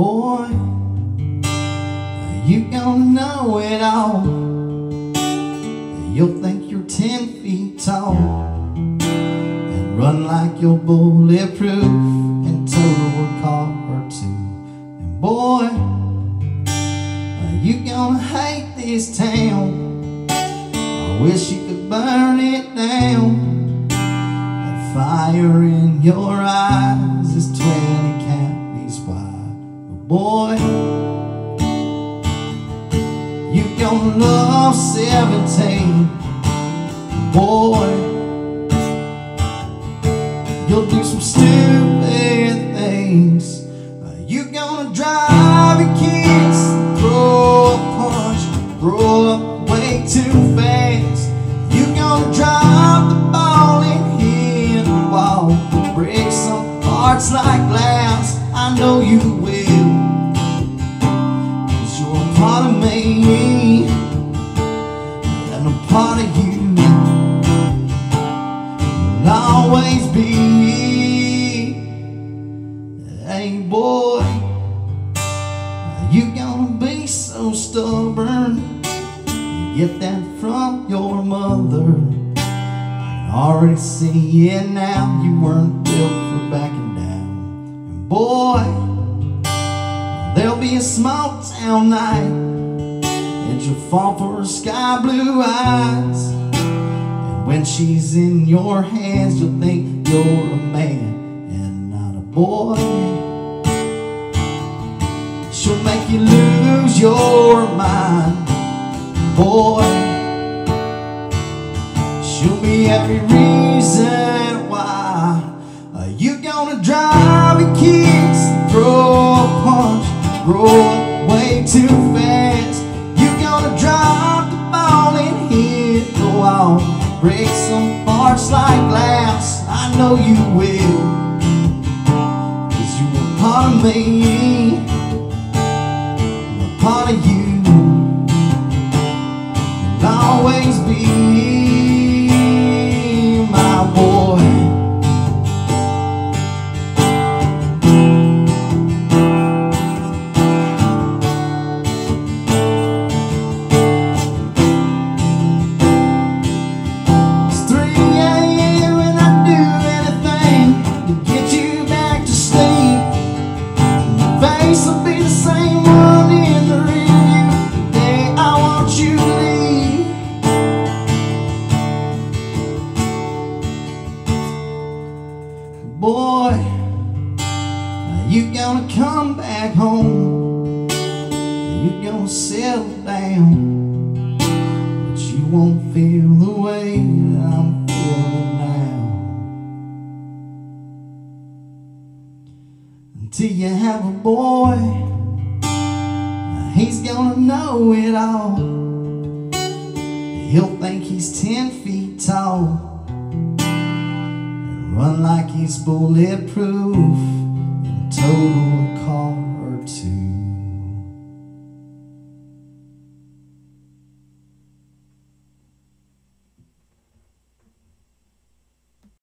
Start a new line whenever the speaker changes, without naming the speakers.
boy, you gonna know it all. You'll think you're ten feet tall and run like you're bulletproof and total a car or two. And boy, you gonna hate this town. I wish you could burn it down. That fire in your eyes is twenty caliber wide. But Boy, you gonna love 17 part of you will always be. Hey boy, you gonna be so stubborn? You get that from your mother. I already see it now. You weren't built for backing down. And boy, there'll be a small town night, and you'll fall for her sky blue eyes. And when she's in your hands, you'll think you're a man and not a boy. She'll make you lose your mind, boy. She'll be every reason why you gonna drive your kids, throw a punch, up way too fast. Break some hearts like glass. I know you will, cause you were part of me. Part of you. Will always be Boy, you gonna come back home. You gonna settle down, but you won't feel the way I'm feeling now. Until you have a boy, he's gonna know it all. He'll think he's ten feet tall run like he's bulletproof and total